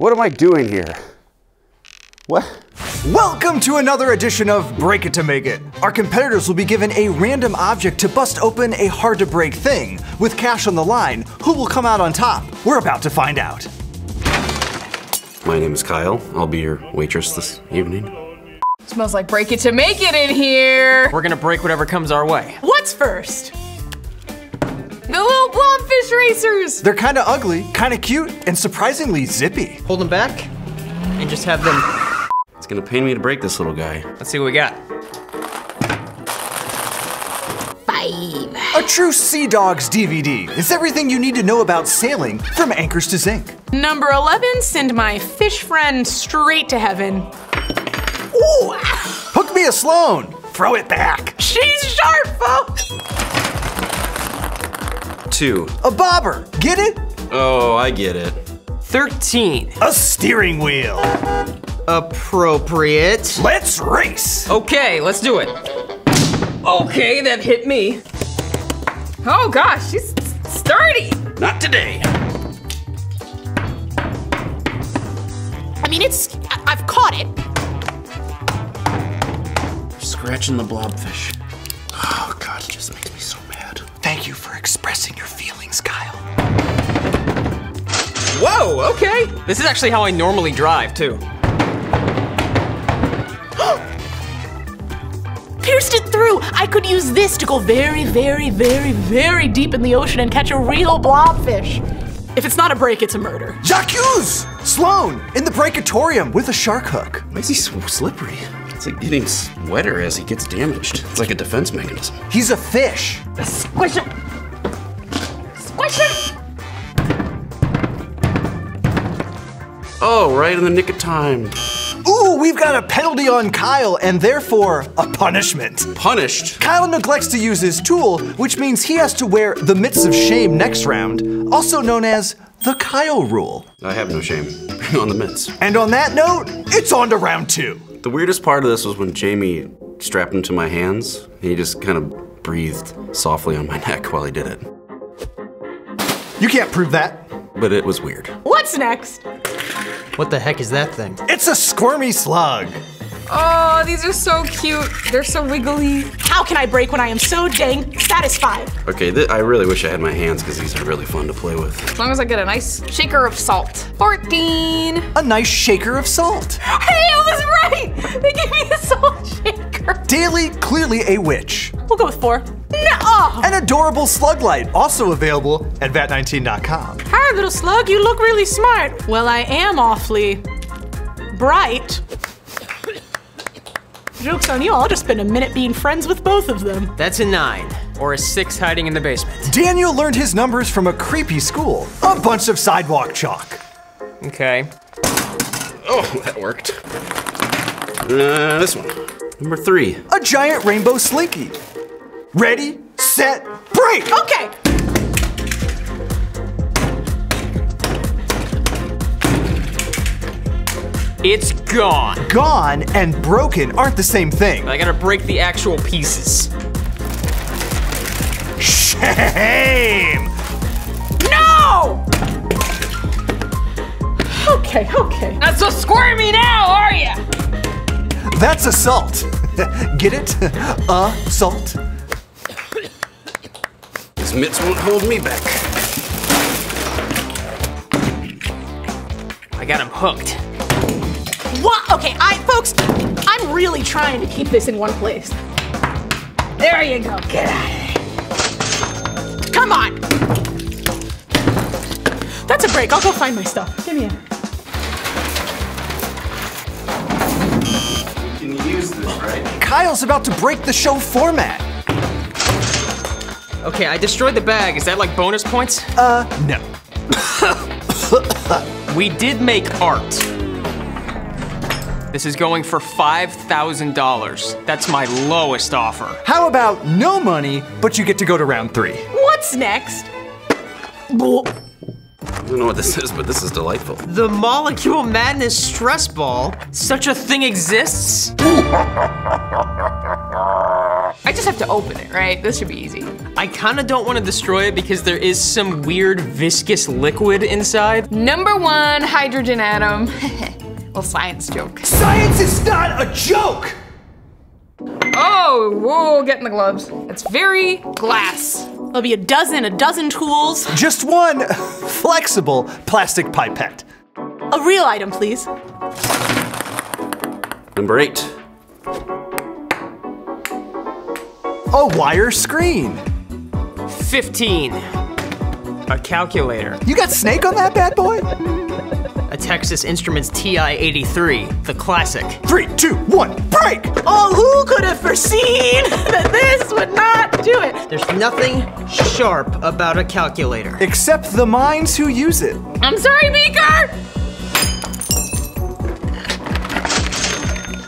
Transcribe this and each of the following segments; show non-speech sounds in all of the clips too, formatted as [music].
What am I doing here? What? Welcome to another edition of Break It to Make It. Our competitors will be given a random object to bust open a hard to break thing. With cash on the line, who will come out on top? We're about to find out. My name is Kyle. I'll be your waitress this evening. Smells like break it to make it in here. We're gonna break whatever comes our way. What's first? The racers. They're kinda ugly, kinda cute, and surprisingly zippy. Hold them back and just have them. It's gonna pain me to break this little guy. Let's see what we got. Five. A true Sea Dogs DVD It's everything you need to know about sailing from Anchors to Zinc. Number 11, send my fish friend straight to heaven. Ooh! Ah! Hook me a Sloan! Throw it back! She's sharp, folks. Two. A bobber! Get it? Oh, I get it. 13. A steering wheel! Appropriate. Let's race! Okay, let's do it. Okay, that hit me. Oh gosh, she's sturdy. Not today. I mean, it's, I- I've caught it. Scratching the blobfish. Oh god, it just makes me so mad. Thank you for expressing your feelings, Kyle. Whoa, okay. This is actually how I normally drive, too. [gasps] Pierced it through. I could use this to go very, very, very, very deep in the ocean and catch a real blobfish. If it's not a break, it's a murder. Jacques! Sloan! In the breakatorium with a shark hook. Why is he so slippery? It's like getting wetter as he gets damaged. It's like a defense mechanism. He's a fish. Squish him. Squish him. Oh, right in the nick of time. Ooh, we've got a penalty on Kyle and therefore a punishment. Punished. Kyle neglects to use his tool, which means he has to wear the mitts of shame next round, also known as the Kyle rule. I have no shame. [laughs] On the mitts. And on that note, it's on to round two. The weirdest part of this was when Jamie strapped him to my hands. He just kind of breathed softly on my [laughs] neck while he did it. You can't prove that. But it was weird. What's next? What the heck is that thing? It's a squirmy slug. Oh, these are so cute. They're so wiggly. How can I break when I am so dang satisfied? Okay, th- I really wish I had my hands because these are really fun to play with. As long as I get a nice shaker of salt. 14. A nice shaker of salt. Hey, I was right! They gave me a salt shaker. Daly, clearly a witch. We'll go with four. No! An adorable slug light, also available at vat19.com. Hi, little slug, you look really smart. Well, I am awfully bright. Joke's on you, I'll just spend a minute being friends with both of them. That's a nine, or a six hiding in the basement. Daniel learned his numbers from a creepy school. A bunch of sidewalk chalk. Okay. Oh, that worked. Uh, this one. Number three. A giant rainbow slinky. Ready, set, break! Okay. It's gone. Gone and broken aren't the same thing. I gotta break the actual pieces. Shame! No! Okay, okay. Not so squirmy now, are ya? That's assault. [laughs] Get it? [laughs] Assault. These mitts won't hold me back. I got him hooked. What? Okay, I, folks, I'm really trying to keep this in one place. There you go. Get out of there. Come on. That's a break. I'll go find my stuff. Give me a. You can use this, right? Kyle's about to break the show format. Okay, I destroyed the bag. Is that like bonus points? Uh, no. [coughs] We did make art. This is going for $5,000. That's my lowest offer. How about no money, but you get to go to round three? What's next? I don't know what this is, but this is delightful. The Molecule Madness Stress Ball? Such a thing exists? [laughs] I just have to open it, right? This should be easy. I kinda don't wanna destroy it because there is some weird viscous liquid inside. Number one, hydrogen atom. [laughs] well, science joke. Science is not a joke! Oh, whoa, get in the gloves. It's very glass. There'll be a dozen, a dozen tools. Just one flexible plastic pipette. A real item, please. Number eight. A wire screen. 15. A calculator. You got Snake on that bad boy? A Texas Instruments TI-83, the classic. Three, two, one, break! Oh, who could have foreseen [laughs] that this would not do it? There's nothing sharp about a calculator. Except the minds who use it. I'm sorry, Beaker!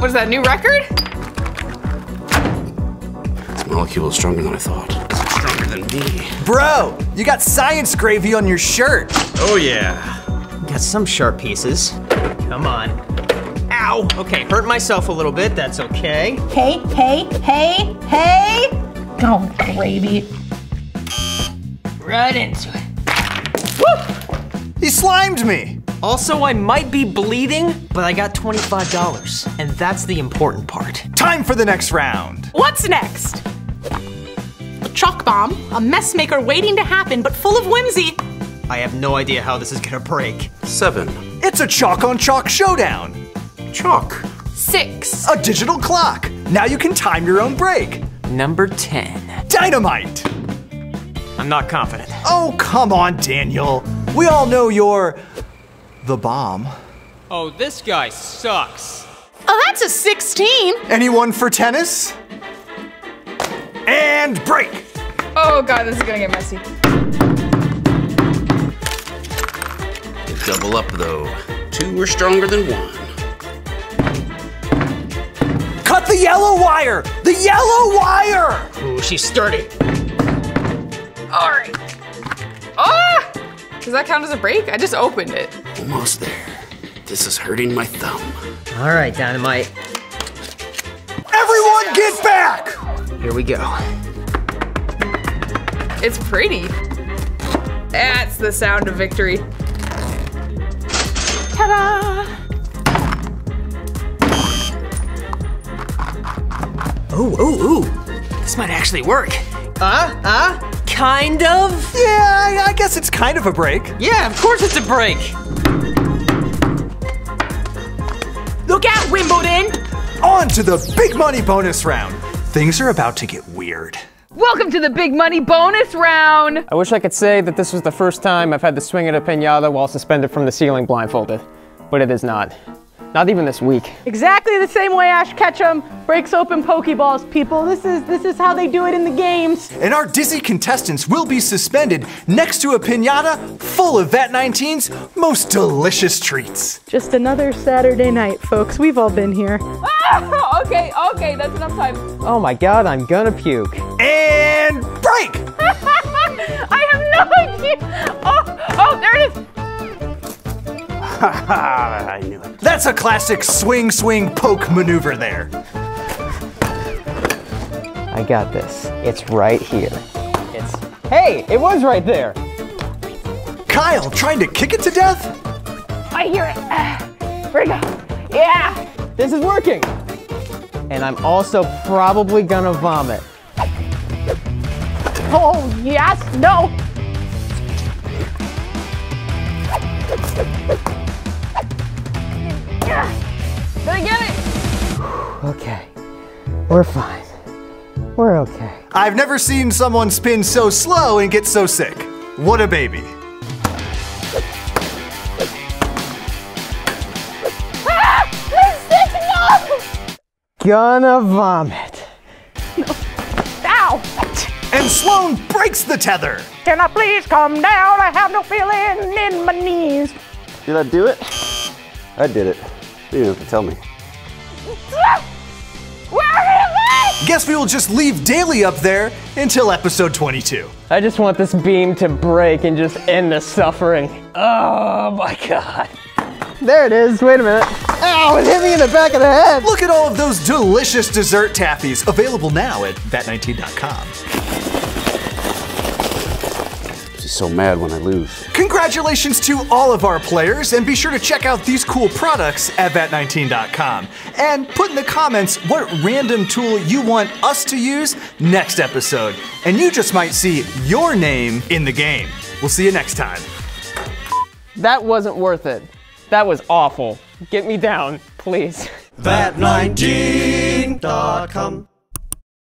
What is that, new record? This molecule is stronger than I thought. Stronger than me. Bro, you got science gravy on your shirt. Oh yeah. Got some sharp pieces. Come on. Ow! Okay, hurt myself a little bit, that's okay. Hey, hey, hey, hey! Oh, gravy. Right into it. He slimed me. Also, I might be bleeding, but I got $25, and that's the important part. Time for the next round. What's next? A chalk bomb, a mess maker waiting to happen, but full of whimsy. I have no idea how this is gonna break. Seven. It's a chalk on chalk showdown. Chalk. Six. A digital clock. Now you can time your own break. Number 10. Dynamite. I'm not confident. Oh, come on, Daniel. We all know you're the bomb. Oh, this guy sucks. Oh, that's a 16. Anyone for tennis? And break. Oh god, this is gonna get messy. Double up though. Two are stronger than one. Cut the yellow wire. The yellow wire. Ooh, she's sturdy. Alright. Ah! Does that count as a break? I just opened it. Almost there. This is hurting my thumb. All right, Dynamite. Everyone get back. Here we go. It's pretty. That's the sound of victory. Ta-da! Ooh, ooh, ooh. This might actually work. Uh, uh, kind of? Yeah, I- I guess it's kind of a break. Yeah, of course it's a break. Look out, Wimbledon! On to the big money bonus round. Things are about to get weird. Welcome to the big money bonus round. I wish I could say that this was the first time I've had to swing at a pinata while suspended from the ceiling blindfolded, but it is not. Not even this week. Exactly the same way Ash Ketchum breaks open Pokeballs, people. This is this is how they do it in the games. And our dizzy contestants will be suspended next to a pinata full of Vat 19's most delicious treats. Just another Saturday night, folks. We've all been here. Ah, [laughs] okay, okay, that's enough time. Oh my god, I'm gonna puke. And break! [laughs] I have no idea. [laughs] I knew it. That's a classic swing, swing, poke maneuver there. I got this. It's right here. It's. Hey, it was right there! Kyle trying to kick it to death? I hear it. Where'd it go? Yeah. This is working! And I'm also probably gonna vomit. Oh yes. No. Okay. We're fine. We're okay. I've never seen someone spin so slow and get so sick. What a baby. Ah, I'm sick, no! Gonna vomit. No. Ow. And Sloan breaks the tether. Can I please calm down? I have no feeling in my knees. Did I do it? I did it. You didn't have to tell me. [laughs] Where is it? Guess we will just leave Daly up there until episode 22. I just want this beam to break and just end the suffering. Oh my god. There it is. Wait a minute. Ow, it hit me in the back of the head. Look at all of those delicious dessert taffies available now at vat19.com. so mad when I lose. Congratulations to all of our players, and be sure to check out these cool products at vat19.com. And put in the comments what random tool you want us to use next episode, and you just might see your name in the game. We'll see you next time. That wasn't worth it. That was awful. Get me down, please. Vat19.com.